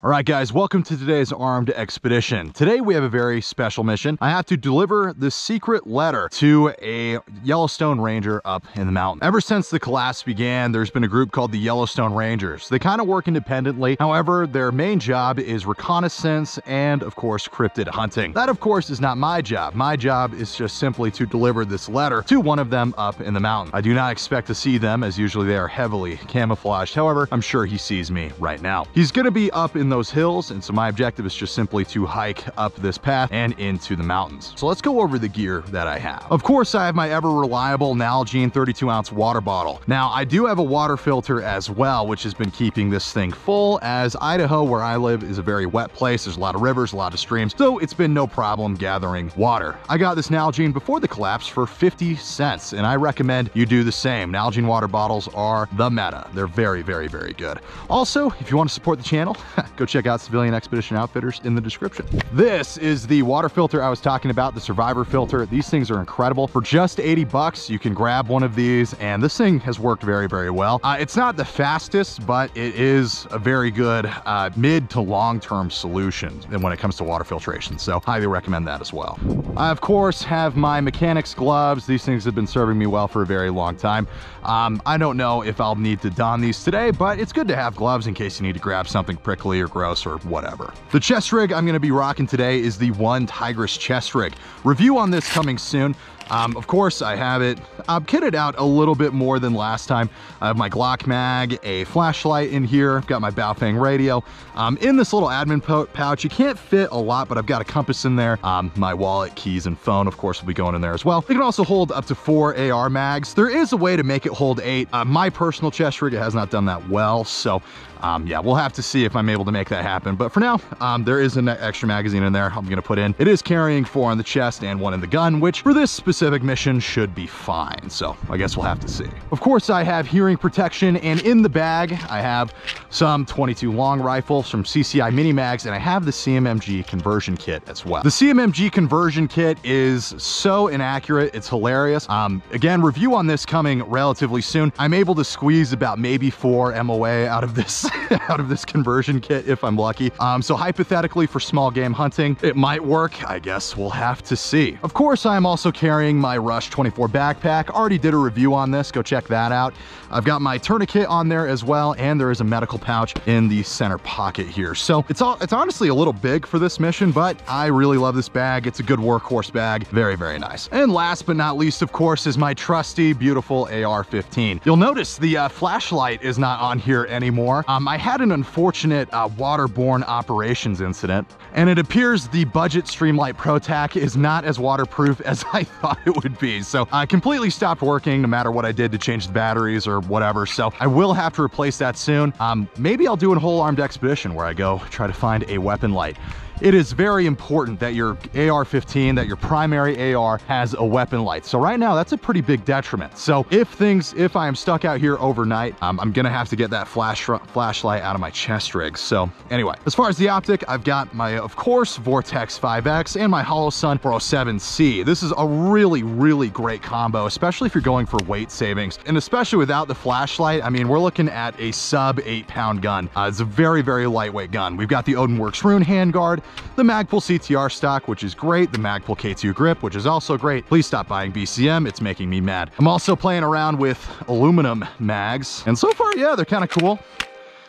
All right, guys, welcome to today's armed expedition. Today we have a very special mission. I have to deliver the secret letter to a Yellowstone Ranger up in the mountain. Ever since the collapse began, there's been a group called the Yellowstone Rangers. They kind of work independently. However, their main job is reconnaissance and, of course, cryptid hunting. That, of course, is not my job. My job is just simply to deliver this letter to one of them up in the mountain. I do not expect to see them, as usually they are heavily camouflaged. However, I'm sure he sees me right now. He's going to be up in those hills, and so my objective is just simply to hike up this path and into the mountains. So let's go over the gear that I have. Of course, I have my ever reliable Nalgene 32 ounce water bottle. Now, I do have a water filter as well, which has been keeping this thing full as Idaho, where I live, is a very wet place. There's a lot of rivers, a lot of streams, so it's been no problem gathering water. I got this Nalgene before the collapse for 50 cents, and I recommend you do the same. Nalgene water bottles are the meta. They're very, very, very good. Also, if you want to support the channel, go check out Civilian Expedition Outfitters in the description. This is the water filter I was talking about, the Survivor filter. These things are incredible. For just 80 bucks, you can grab one of these, and this thing has worked very, very well. Uh, it's not the fastest, but it is a very good uh, mid to long-term solution when it comes to water filtration, so highly recommend that as well. I, of course, have my mechanics gloves. These things have been serving me well for a very long time. Um, I don't know if I'll need to don these today, but it's good to have gloves in case you need to grab something prickly or gross or whatever. The chest rig I'm gonna be rocking today is the OneTigris chest rig. Review on this coming soon. Um, of course, I have it I'm kitted out a little bit more than last time. I have my Glock mag, a flashlight in here, I've got my Baofeng radio. Um, in this little admin pouch, you can't fit a lot, but I've got a compass in there. Um, my wallet, keys, and phone, of course, will be going in there as well. It can also hold up to four AR mags. There is a way to make it hold eight. Uh, my personal chest rig, it has not done that well, so um, yeah, we'll have to see if I'm able to make that happen. But for now, um, there is an extra magazine in there I'm gonna put in. It is carrying four on the chest and one in the gun, which for this specific mission should be fine. So I guess we'll have to see. Of course, I have hearing protection and in the bag, I have some 22 long rifles from CCI Mini Mags and I have the CMMG conversion kit as well. The CMMG conversion kit is so inaccurate. It's hilarious. Um, again, review on this coming relatively soon. I'm able to squeeze about maybe four MOA out of this out of this conversion kit if I'm lucky. Um, so hypothetically for small game hunting, it might work. I guess we'll have to see. Of course, I'm also carrying my Rush 24 backpack. Already did a review on this. Go check that out. I've got my tourniquet on there as well, and there is a medical pouch in the center pocket here. So it's all it's honestly a little big for this mission, but I really love this bag. It's a good workhorse bag. Very, very nice. And last but not least, of course, is my trusty, beautiful AR-15. You'll notice the uh, flashlight is not on here anymore. Um, I had an unfortunate uh, waterborne operations incident, and it appears the budget Streamlight ProTac is not as waterproof as I thought it would be. So I completely stopped working no matter what I did to change the batteries or whatever. So I will have to replace that soon. Um, maybe I'll do a whole armed expedition where I go try to find a weapon light it is very important that your AR-15, that your primary AR has a weapon light. So right now, that's a pretty big detriment. So if things, if I am stuck out here overnight, um, I'm gonna have to get that flash flashlight out of my chest rig. So anyway, as far as the optic, I've got my, of course, Vortex 5X and my Holosun 407C. This is a really, really great combo, especially if you're going for weight savings. And especially without the flashlight, I mean, we're looking at a sub eight pound gun. Uh, it's a very, very lightweight gun. We've got the Odinworks Rune handguard, the Magpul CTR stock, which is great, the Magpul K2 grip, which is also great. Please stop buying BCM, it's making me mad. I'm also playing around with aluminum mags, and so far, yeah, they're kind of cool.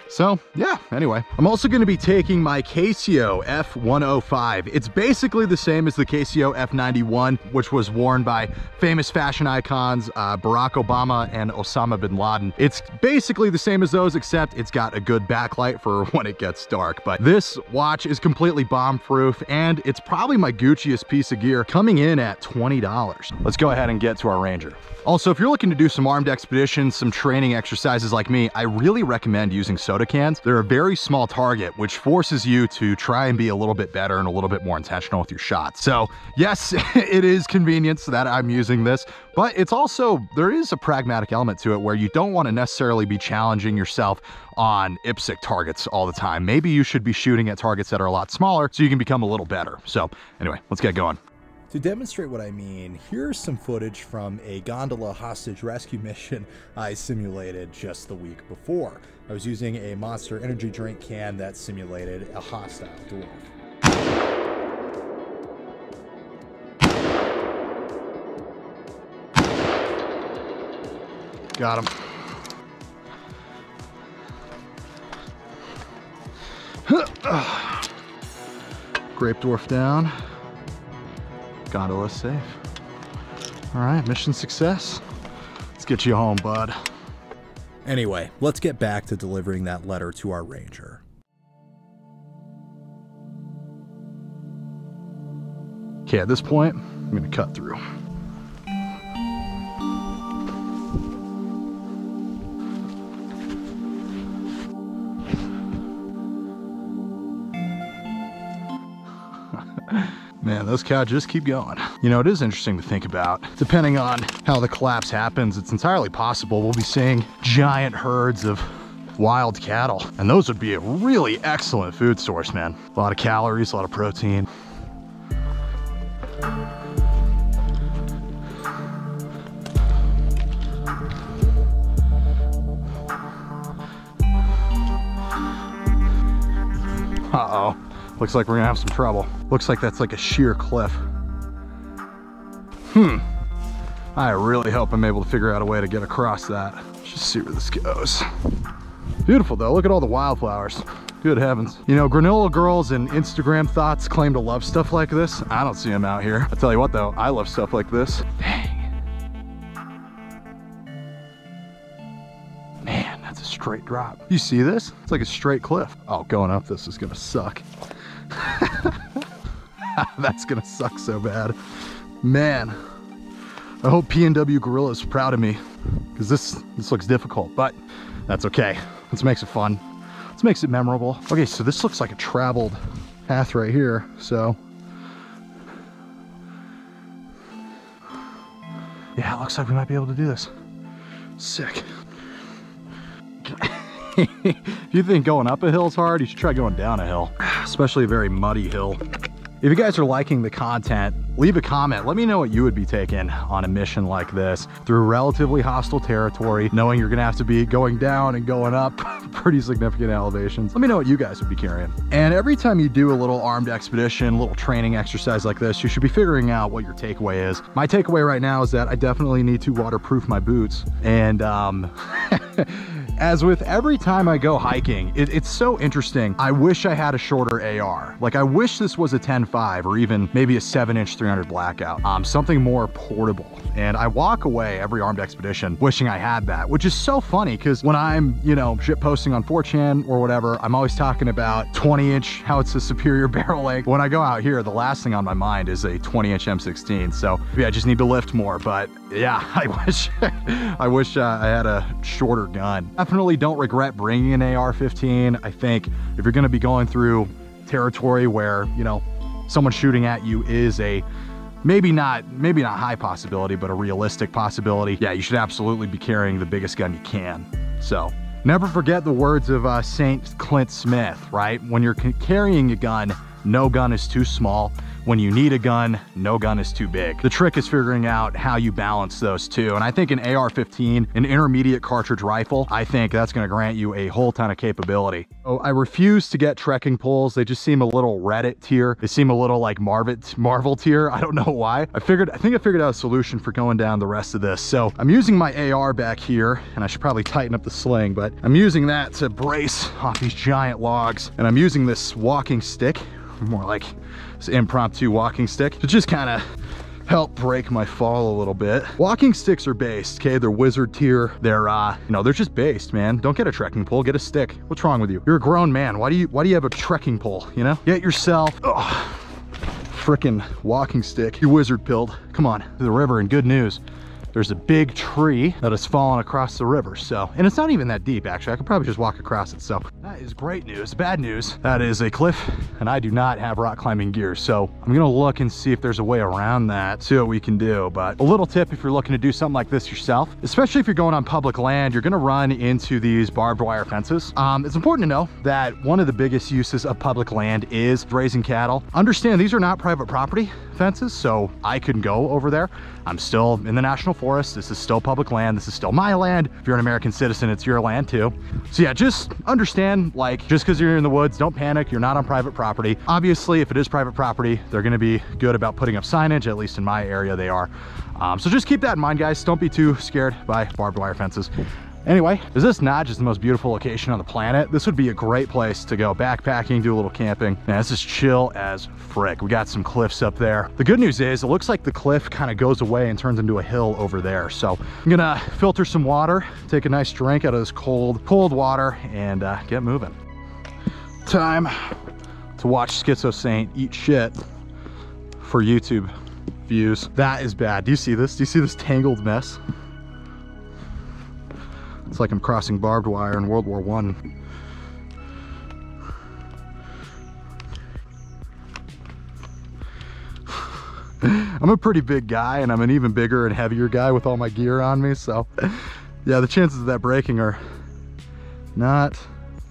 So yeah, anyway. I'm also gonna be taking my Casio F105. It's basically the same as the Casio F91, which was worn by famous fashion icons, uh, Barack Obama and Osama bin Laden. It's basically the same as those, except it's got a good backlight for when it gets dark. But this watch is completely bomb-proof, and it's probably my Gucciest piece of gear, coming in at $20. Let's go ahead and get to our Ranger. Also, if you're looking to do some armed expeditions, some training exercises like me, I really recommend using soda cans. They're a very small target, which forces you to try and be a little bit better and a little bit more intentional with your shots. So yes, it is convenience that I'm using this, but it's also, there is a pragmatic element to it where you don't want to necessarily be challenging yourself on IPSC targets all the time. Maybe you should be shooting at targets that are a lot smaller so you can become a little better. So anyway, let's get going. To demonstrate what I mean, here's some footage from a gondola hostage rescue mission I simulated just the week before. I was using a Monster energy drink can that simulated a hostile dwarf. Got him. Grape dwarf down. Gondola safe. All right, mission success. Let's get you home, bud. Anyway, let's get back to delivering that letter to our ranger. Okay, at this point, I'm gonna cut through. Man, those cows just keep going. You know, it is interesting to think about. Depending on how the collapse happens, it's entirely possible we'll be seeing giant herds of wild cattle. And those would be a really excellent food source, man. A lot of calories, a lot of protein. Uh-oh. Looks like we're gonna have some trouble. Looks like that's like a sheer cliff. Hmm. I really hope I'm able to figure out a way to get across that. Let's just see where this goes. Beautiful though, look at all the wildflowers. Good heavens. You know, granola girls and Instagram thoughts claim to love stuff like this. I don't see them out here. I tell you what though, I love stuff like this. Dang. Man, that's a straight drop. You see this? It's like a straight cliff. Oh, going up this is gonna suck. That's gonna suck so bad. Man, I hope PNW Gorilla is proud of me because this, this looks difficult, but that's okay. This makes it fun. This makes it memorable. Okay, so this looks like a traveled path right here, so. Yeah, it looks like we might be able to do this. Sick. if you think going up a hill is hard, you should try going down a hill, especially a very muddy hill. If you guys are liking the content, leave a comment. Let me know what you would be taking on a mission like this through relatively hostile territory, knowing you're gonna have to be going down and going up pretty significant elevations. Let me know what you guys would be carrying. And every time you do a little armed expedition, little training exercise like this, you should be figuring out what your takeaway is. My takeaway right now is that I definitely need to waterproof my boots. And um, as with every time I go hiking, it, it's so interesting. I wish I had a shorter AR. Like I wish this was a 10.5 or even maybe a 7 inch 300 blackout. Um, something more portable. And I walk away every armed expedition wishing I had that, which is so funny because when I'm, you know, shit posting on 4chan or whatever, I'm always talking about 20 inch, how it's a superior barrel length. When I go out here, the last thing on my mind is a 20 inch M16. So yeah, I just need to lift more. But yeah, I wish, I wish uh, I had a shorter gun definitely don't regret bringing an AR-15. I think if you're gonna be going through territory where, you know, someone shooting at you is a maybe not maybe not high possibility, but a realistic possibility, yeah, you should absolutely be carrying the biggest gun you can. So never forget the words of uh, St. Clint Smith, right? When you're carrying a gun, no gun is too small. When you need a gun, no gun is too big. The trick is figuring out how you balance those two. And I think an AR-15, an intermediate cartridge rifle, I think that's gonna grant you a whole ton of capability. Oh, I refuse to get trekking poles. They just seem a little Reddit tier. They seem a little like Marvel tier. I don't know why. I figured, I think I figured out a solution for going down the rest of this. So I'm using my AR back here and I should probably tighten up the sling, but I'm using that to brace off these giant logs. And I'm using this walking stick, more like this impromptu walking stick to just kind of help break my fall a little bit. Walking sticks are based, okay? They're wizard tier. They're, uh, you know, they're just based, man. Don't get a trekking pole, get a stick. What's wrong with you? You're a grown man. Why do you, why do you have a trekking pole, you know? Get yourself, oh, freaking walking stick. You wizard pilled. Come on, to the river and good news there's a big tree that has fallen across the river. So, and it's not even that deep actually. I could probably just walk across it. So that is great news. Bad news, that is a cliff and I do not have rock climbing gear. So I'm gonna look and see if there's a way around that, see what we can do. But a little tip if you're looking to do something like this yourself, especially if you're going on public land, you're gonna run into these barbed wire fences. Um, it's important to know that one of the biggest uses of public land is raising cattle. Understand these are not private property fences, so I couldn't go over there. I'm still in the national forest. This is still public land. This is still my land. If you're an American citizen, it's your land too. So yeah, just understand, like, just because you're in the woods, don't panic. You're not on private property. Obviously, if it is private property, they're gonna be good about putting up signage, at least in my area they are. Um, so just keep that in mind, guys. Don't be too scared by barbed wire fences. Anyway, is this not just the most beautiful location on the planet? This would be a great place to go backpacking, do a little camping. Man, this is chill as frick. We got some cliffs up there. The good news is it looks like the cliff kind of goes away and turns into a hill over there. So I'm gonna filter some water, take a nice drink out of this cold, cold water and uh, get moving. Time to watch Schizo Saint eat shit for YouTube views. That is bad. Do you see this? Do you see this tangled mess? It's like I'm crossing barbed wire in World War One. I'm a pretty big guy and I'm an even bigger and heavier guy with all my gear on me. So yeah, the chances of that breaking are not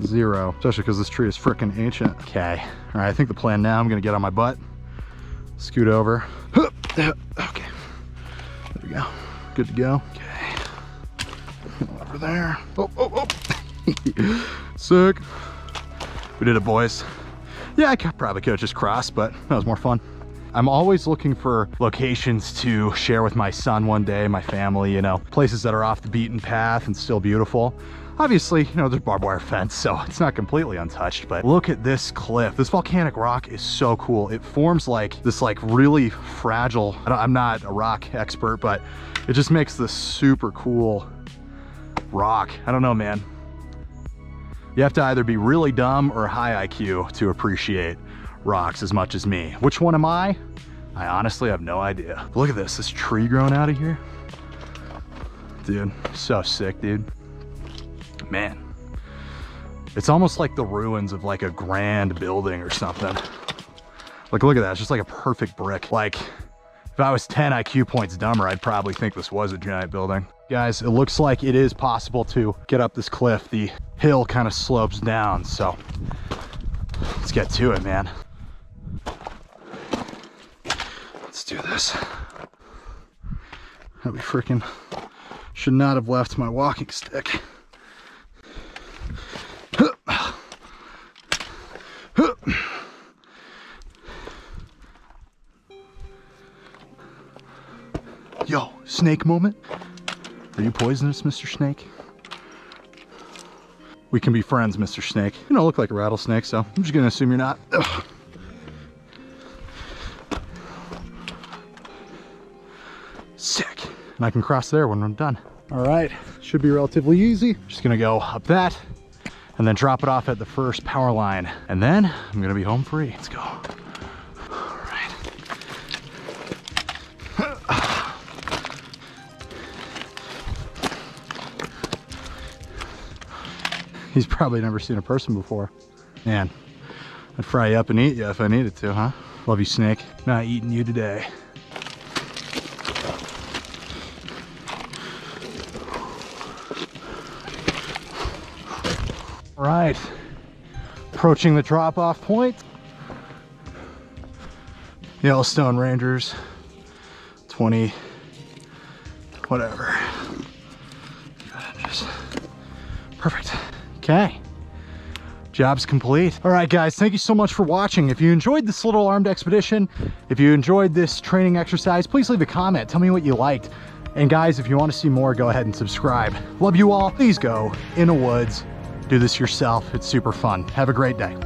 zero, especially because this tree is freaking ancient. Okay, all right, I think the plan now, I'm gonna get on my butt, scoot over. Okay, there we go, good to go. Okay, over there. Oh, oh, oh, sick. We did it, boys. Yeah, I could, probably could have just crossed, but that was more fun. I'm always looking for locations to share with my son one day, my family, you know, places that are off the beaten path and still beautiful. Obviously, you know, there's barbed wire fence, so it's not completely untouched, but look at this cliff. This volcanic rock is so cool. It forms like this like really fragile, I'm not a rock expert, but it just makes this super cool rock. I don't know, man. You have to either be really dumb or high IQ to appreciate rocks as much as me. Which one am I? I honestly have no idea. Look at this, this tree growing out of here. Dude, so sick, dude man, it's almost like the ruins of like a grand building or something. Like, look at that, it's just like a perfect brick. Like, if I was 10 IQ points dumber, I'd probably think this was a giant building. Guys, it looks like it is possible to get up this cliff. The hill kind of slopes down, so let's get to it, man. Let's do this. I'd be freaking, should not have left my walking stick. Yo, snake moment. Are you poisonous, Mr. Snake? We can be friends, Mr. Snake. You don't look like a rattlesnake, so I'm just gonna assume you're not. Ugh. Sick. And I can cross there when I'm done. All right, should be relatively easy. Just gonna go up that and then drop it off at the first power line. And then I'm gonna be home free. Let's go. He's probably never seen a person before. Man, I'd fry you up and eat you if I needed to, huh? Love you, snake. Not eating you today. All right, approaching the drop-off point. Yellowstone Rangers, 20, whatever. Perfect. Okay. Job's complete. All right, guys, thank you so much for watching. If you enjoyed this little armed expedition, if you enjoyed this training exercise, please leave a comment. Tell me what you liked. And guys, if you want to see more, go ahead and subscribe. Love you all. Please go in the woods. Do this yourself. It's super fun. Have a great day.